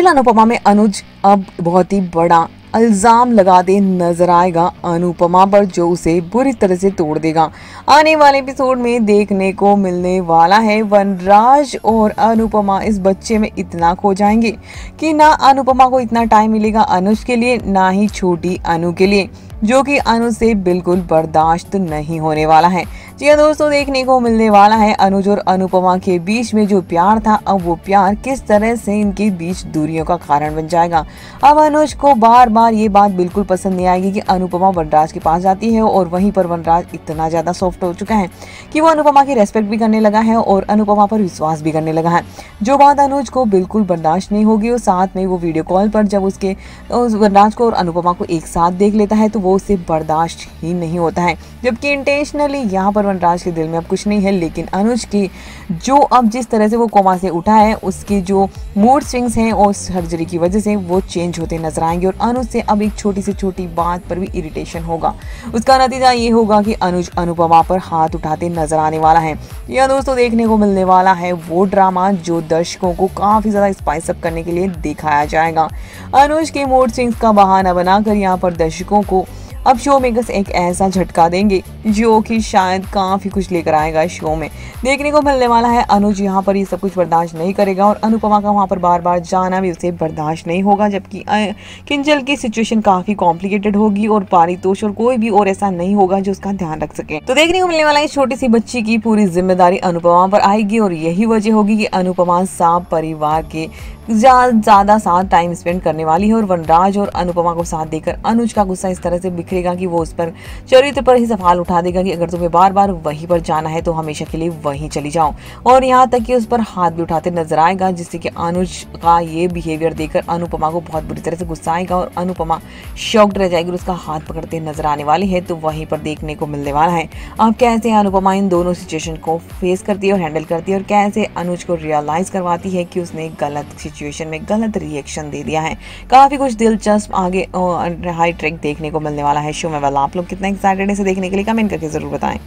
Serial Anupama में अनुज अब बहुत ही बड़ा इल्ज़ाम लगाते नज़र आएगा अनुपमा पर, जो उसे बुरी तरह से तोड़ देगा। आने वाले एपिसोड में देखने को मिलने वाला है वनराज और अनुपमा। इस बच्चे में इतना खो जाएँगे कि ना अनुपमा को इतना टाइम मिलेगा अनुज के लिए, ना ही छोटी अनु के लिए, जो कि अनु से बिल्कुल बर्दाश्त नहीं होने वाला है। जी हाँ दोस्तों, देखने को मिलने वाला है अनुज और अनुपमा के बीच में जो प्यार था, अब वो प्यार किस तरह से इनके बीच दूरियों का कारण बन जाएगा? अब अनुज को बार बार ये बात बिल्कुल पसंद नहीं आएगी कि अनुपमा वनराज के पास जाती है और वहीं पर वनराज इतना ज़्यादा सॉफ्ट हो चुका है कि वो अनुपमा की रेस्पेक्ट भी करने लगा है और अनुपमा पर विश्वास भी करने लगा है। जो बात अनुज को बिल्कुल बर्दाश्त नहीं होगी और साथ में वो वीडियो कॉल पर जब उसके वनराज को और अनुपमा को एक साथ देख लेता है तो वो उसे बर्दाश्त ही नहीं होता है। जबकि इंटेंशनली यहाँ पर वनराज के दिल में अब कुछ नहीं है, लेकिन अनुज की जो अब जिस तरह से वो कोमा से उठा है, उसकी जो मूड स्विंग्स हैं और सर्जरी की वजह से वो चेंज होते नज़र आएँगे और अनुज से अब एक छोटी से छोटी बात पर भी इरिटेशन होगा। उसका नतीजा ये होगा कि अनुज अनुपमा पर हाथ उठाते नज़र आने वाला है। यह दोस्तों देखने को मिलने वाला है वो ड्रामा जो दर्शकों को काफ़ी ज़्यादा स्पाइसअप करने के लिए दिखाया जाएगा। अनुज के मूड स्विंग्स का बहाना बनाकर यहाँ पर दर्शकों को अब शो मेकर्स एक ऐसा झटका देंगे, जो कि शायद काफ़ी कुछ लेकर आएगा इस शो में। देखने को मिलने वाला है, अनुज यहाँ पर ये सब कुछ बर्दाश्त नहीं करेगा और अनुपमा का वहाँ पर बार बार जाना भी उसे बर्दाश्त नहीं होगा, जबकि किंजल की सिचुएशन काफ़ी कॉम्प्लिकेटेड होगी और पारितोष और कोई भी और ऐसा नहीं होगा जो उसका ध्यान रख सके। तो देखने को मिलने वाला इस छोटी सी बच्ची की पूरी ज़िम्मेदारी अनुपमा पर आएगी और यही वजह होगी कि अनुपमा साफ़ परिवार के ज़्यादा साथ टाइम स्पेंड करने वाली है और वनराज और अनुपमा को साथ देकर अनुज का गुस्सा इस तरह से बिखरेगा कि वो उस पर चरित्र पर ही सवाल उठा देगा कि अगर तुम्हें बार बार वहीं पर जाना है तो हमेशा के लिए वहीं चली जाओ। और यहाँ तक कि उस पर हाथ भी उठाते नज़र आएगा, जिससे कि अनुज का ये बिहेवियर देखकर अनुपमा को बहुत बुरी तरह से गुस्सा आएगा और अनुपमा शॉक्ड रह जाएगी और उसका हाथ पकड़ते नज़र आने वाली है तो वहीं पर देखने को मिलने वाला है। अब कैसे अनुपमा इन दोनों सिचुएशन को फेस करती है और हैंडल करती है और कैसे अनुज को रियलाइज़ करवाती है कि उसने गलत सिचुएशन में गलत रिएक्शन दे दिया है। काफ़ी कुछ दिलचस्प आगे हाई ट्रैक देखने को मिलने वाला है शो में। वाला आप लोग कितना एक्साइटेड है इसे देखने के लिए कमेंट करके ज़रूर बताएँ।